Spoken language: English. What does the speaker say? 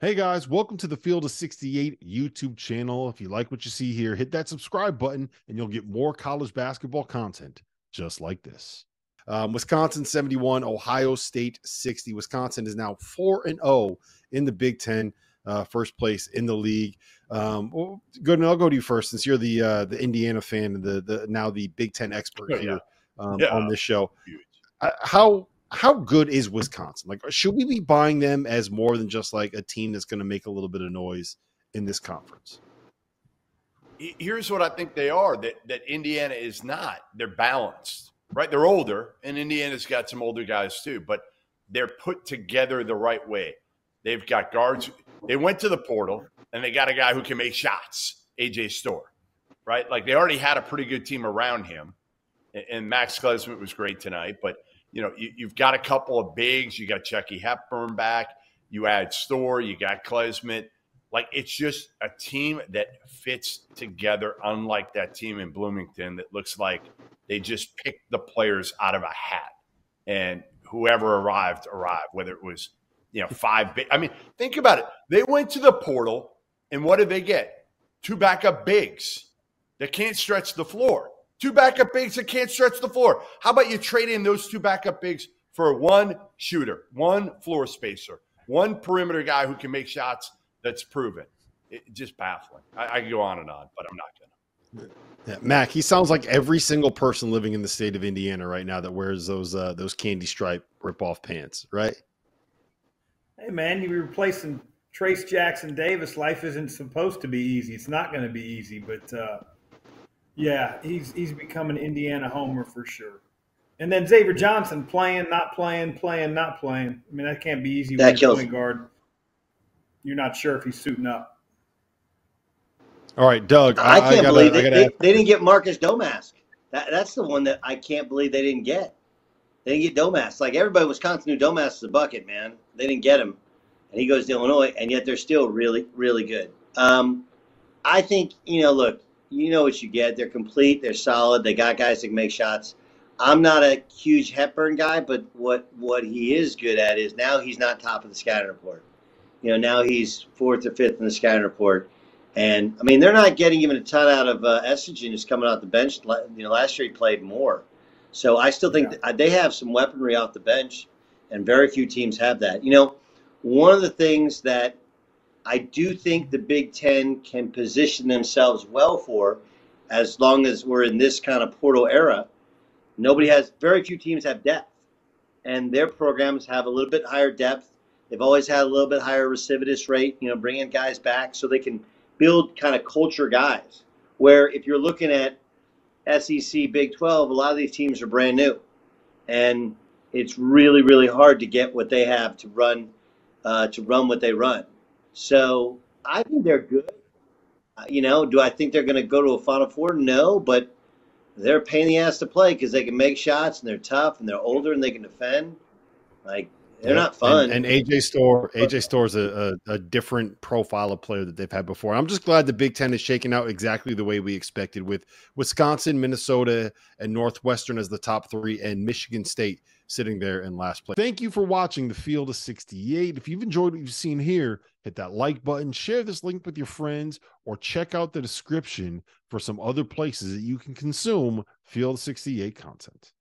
Hey guys, welcome to the Field of 68 YouTube channel. If you like what you see here, hit that subscribe button and you'll get more college basketball content just like this. Um, Wisconsin 71, Ohio State 60. Wisconsin is now 4 and 0 in the Big Ten, uh, first place in the league. Um, well, good. I'll go to you first since you're the uh, the Indiana fan and the, the now the Big Ten expert Oh, here um, Yeah. on this show. Uh, how how good is Wisconsin? Like, should we be buying them as more than just like a team that's going to make a little bit of noise in this conference? Here's what I think they are that, that Indiana is not. They're balanced, right? They're older, and Indiana's got some older guys too, but they're put together the right way. They've got guards. They went to the portal, and they got a guy who can make shots, AJ Storr, right? Like they already had a pretty good team around him, and, Max Klesmit was great tonight. But you know, you, you've got a couple of bigs. You got Chucky Hepburn back. You add Storr. You got Klesmit. Like it's just a team that fits together, unlike that team in Bloomington that looks like they just picked the players out of a hat, and whoever arrived arrived. Whether it was you know five, big, I mean, think about it. They went to the portal, and what did they get? Two backup bigs that can't stretch the floor. Two backup bigs that can't stretch the floor. How about you trade in those two backup bigs for one shooter, one floor spacer, one perimeter guy who can make shots that's proven? It, just baffling. I, I could go on and on, but I'm not going to. Yeah, Mack, he sounds like every single person living in the state of Indiana right now that wears those uh, those candy stripe rip off pants, right? Hey man, you're replacing Trayce Jackson Davis. Life isn't supposed to be easy. It's not going to be easy, but uh, yeah, he's he's become an Indiana homer for sure. And then Xavier Johnson playing, not playing, playing, not playing. I mean, that can't be easy That when kills point guard. You're not sure if he's suiting up. All right, Doug. I, can't gotta, believe I they, gotta they, they didn't get Marcus Domask. That, that's the one that I can't believe they didn't get. They didn't get Domask. Like everybody in Wisconsin knew Domask was a bucket, man. They didn't get him. And he goes to Illinois, and yet they're still really, really good. Um, I think, you know, look, you know what you get. They're complete, they're solid, they got guys that can make shots. I'm not a huge Hepburn guy, but what, what he is good at is now he's not top of the scouting report. You know, now he's fourth or fifth in the scouting report. And I mean, they're not getting even a ton out of uh, Essegian, who's coming off the bench. You know, last year he played more, so I still think that they have some weaponry off the bench, and very few teams have that. You know, one of the things that I do think the Big Ten can position themselves well for, as long as we're in this kind of portal era, nobody has. Very few teams have depth, and their programs have a little bit higher depth. They've always had a little bit higher recidivist rate. You know, bringing guys back so they can build kind of culture guys. Where if you're looking at SEC, Big 12, a lot of these teams are brand new, and it's really, really hard to get what they have to run, uh, to run what they run. So I think they're good. Uh, You know, do I think they're going to go to a Final Four? No, but they're a pain in the ass to play because they can make shots and they're tough and they're older and they can defend. Like they're Yep. not fun. And, and AJ Storr, AJ Storr is a, a, a different profile of player that they've had before. I'm just glad the Big Ten is shaking out exactly the way we expected with Wisconsin, Minnesota, and Northwestern as the top three, and Michigan State sitting there in last place. Thank you for watching the Field of 68. If you've enjoyed what you've seen here, hit that like button, share this link with your friends, or check out the description for some other places that you can consume Field of 68 content.